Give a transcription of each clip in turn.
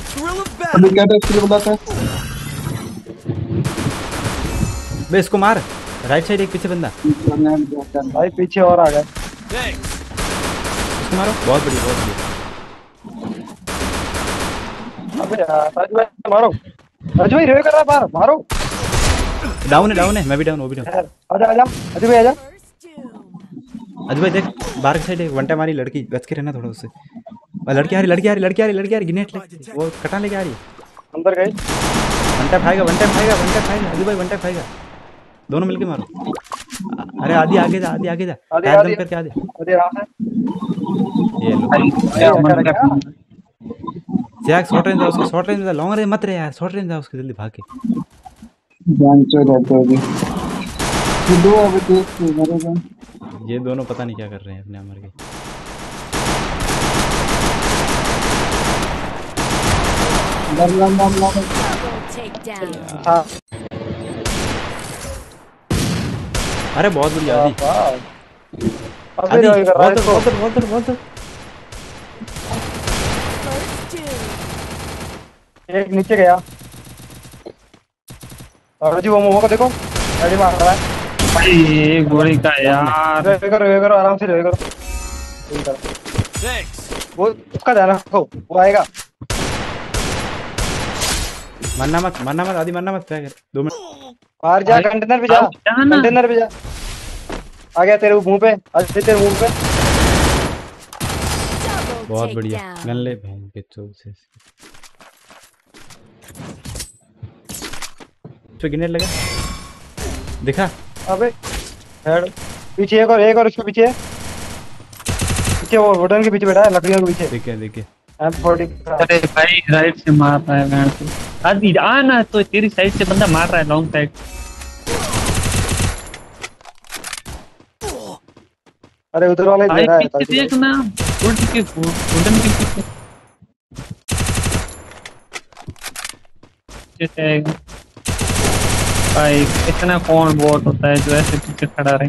क्या था बुलाता है बे इसको मार राइट साइड एक पीछे बंदा। भाई पीछे और आ गए। Thanks. इसको मारो बहुत बढ़िया बहुत बढ़िया। अबे यार राजू भाई मारो। राजू भाई रेव कर रहा है बाहर मारो। डाउन है डाउन है मैं भी डाउन वो भी डाउन आजा आजा राजू भाई आजा। अजय भाई देख बाहर की साइड है वन टाइम आ लड़की बच के रहना थोड़ा उससे। लड़की आ रही लड़की आ रही लड़की आ रही लड़की आ रही गिनेट ले वो कटा लेके आ रही अंदर गई। वन टाइम खाएगा वन टाइम खाएगा वन टाइम खाएगा अजय भाई वन टाइम खाएगा। दोनों मिलके मारो। अरे आदि आगे जा आदि आगे जा। आदि, आदि। दम करके आदि। अरे आराम से ये लो। जैक शॉर्ट रेंज उसको शॉर्ट रेंज लॉन्ग रेंज मत रहे यार शॉर्ट रेंज जा उसके जल्दी भाग के। जान चो रहते होगी ये दो अभी देख के मेरे को ये दोनों पता नहीं क्या कर रहे हैं अपने अमर के लम लम लम. हाँ अरे बहुत बढ़िया आदि अबे कर रहा है बहुत बहुत बहुत बहुत एक नीचे गया। और राजू वो मोमो को देखो गाड़ी मार रहा है। भाई ये गोली का यार। रेव करो रेव करो आराम से रेव करो। करो। Thanks. वो उसका ध्यान रखो वो आएगा। मरना मत मरना मत आदि मरना मत क्या कर? दो मिनट। बाहर जा कंटेनर पे जा। कंटेनर पे जा। आ गया तेरे मुँह पे आज तेरे मुँह पे। बहुत बढ़िया। गन ले बहन के चोट से। तो गिनेट लगा। दिखा। अबे हेड पीछे एक और एक और उसके पीछे। पीछे वो वुडन के पीछे बैठा है लकड़ियों के पीछे। देखे देखे एम फोर्टी अरे भाई राइट से मार है गांड को आदि आ ना तो तेरी साइड से बंदा मार रहा है लॉन्ग साइड अरे उधर वाला ही दे रहा है पीछे देख ना उल्ट के वुडन के पीछे जैसे आएगा। भाई कितना कौन बॉट होता है जो ऐसे पीछे खड़ा रहे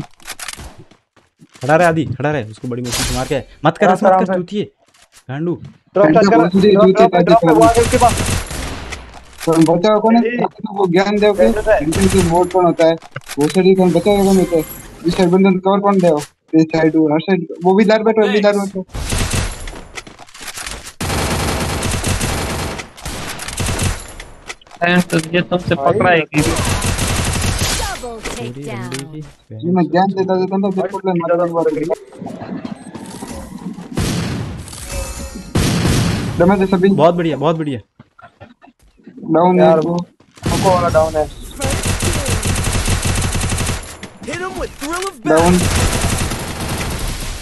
खड़ा रहे आदि खड़ा रहे उसको बड़ी मुश्किल से मार के मत कर मत कर से। चूतिए गांडू ड्रॉप टच कर ड्रॉप जूते ड्रॉप ड्रॉप कर वो आगे उसके पास कौन बचाओ कौन है? ए, वो ज्ञान देव के इनके कौन होता है वो कौन कौन होता है? इस साइड बंदन कवर कौन देओ इस साइड वो हर साइड वो भी दार बैठो भी दार बैठो। तो ये तुमसे पकड़ाएगी। जी मैं ज्ञान देता फिर डैमेज सभी बहुत बढ़िया बहुत बढ़िया। डाउन है यार वो वो को वाला डाउन है. डाउन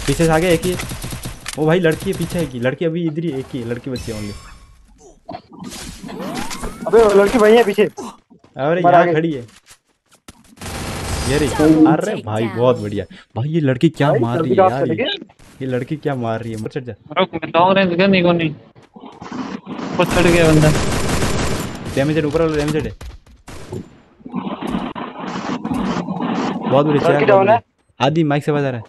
पीछे से आगे एक ही ओ भाई लड़की है पीछे एक ही। लड़की अभी इधर ही एक ही लड़की बची है ओनली अबे लड़की वही है पीछे। अरे यहाँ खड़ी है। ये रही। Double अरे भाई बहुत बढ़िया। भाई ये लड़की क्या मार रही है यार ये, ये लड़की क्या मार रही है? मत चढ़ जा। रुक मैं लॉन्ग रेंज करनी को नहीं वो चढ़ गया बंदा। डैमेज ऊपर वाला डैमेज है। बहुत down है? आदि माइक से बजा रहा है।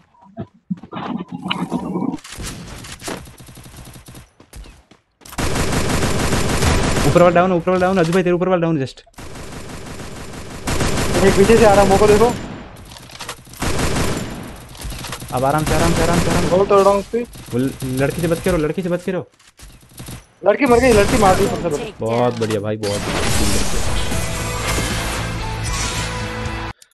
ऊपर वाला डाउन ऊपर वाला डाउन अजू भाई तेरे ऊपर वाला डाउन जस्ट एक पीछे से आ रहा मोको देखो। अब आराम से आराम से आराम से आराम बहुत लड़की से बच के रहो लड़की से बच के रहो। लड़की मर गई लड़की मार दी सबसे बहुत बढ़िया भाई बहुत